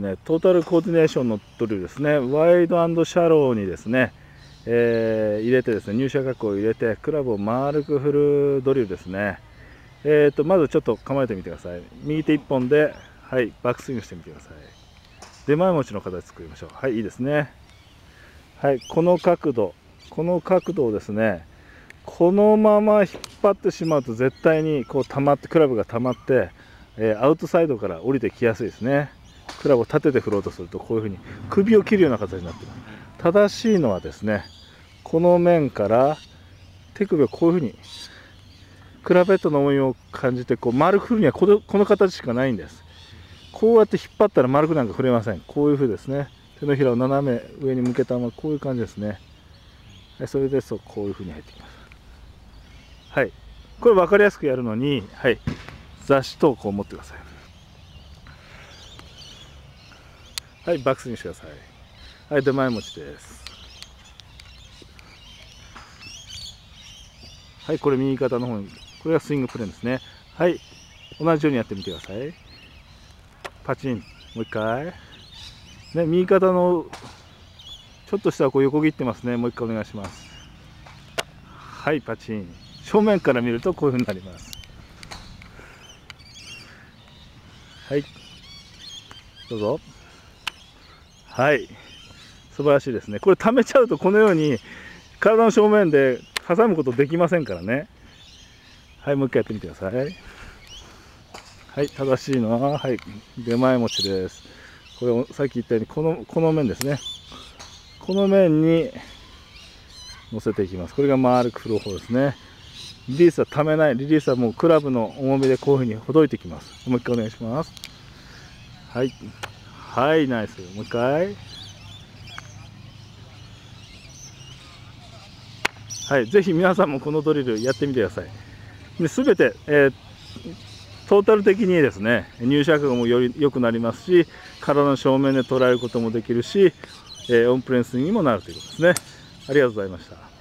ね、トータルコーディネーションのドリルですね、ワイドシャローにですね、えー、入れてですね、入射角を入れて、クラブを丸く振るドリルですね。えーと、まずちょっと構えてみてください。右手1本で、はい、バックスイングしてみてください。出前持ちの形作りましょう。はい、いいですね。はい、この角度、この角度をですね、このまま引っ張ってしまうと絶対にこう溜まって、クラブが溜まって、えー、アウトサイドから降りてきやすいですね。クラブを立てて振ろうとするとこういうふうに首を切るような形になってます正しいのはですねこの面から手首をこういうふうにクラベットの重みを感じてこう丸く振るにはこのこの形しかないんです。こうやって引っ張ったら丸くなんか振れません。こういうふうですね。手のひらを斜め上に向けたままこういう感じですね。それですとこういうふうに入ってきます。はい。これ分かりやすくやるのにはい。雑誌とこう持ってください。はいバックスにしてください。はい出前持ちです。はいこれ右肩の方にこれがスイングプレーンですね。はい同じようにやってみてください。パチンもう一回。ね右肩のちょっとしたこう横切ってますね。もう一回お願いします。はいパチン。正面から見るとこういうふうになります。はいどうぞ。はい。素晴らしいですね。これ溜めちゃうとこのように体の正面で挟むことできませんからね。はいもう一回やってみてください。はい正しいのははい出前持ちです。これさっき言ったようにこのこの面ですね。この面に乗せていきます。これが丸く振る方ですね。リリースはためない。リリースはもうクラブの重みでこういうふうにほどいていきます。もう一回お願いします。はい。はいナイス。もう一回。はいぜひ皆さんもこのドリルやってみてください。で全て、えー、トータル的にですね入射角もより良くなりますし体の正面で捉えることもできるし、えー、オンプレンスにもなるということですね。ありがとうございました。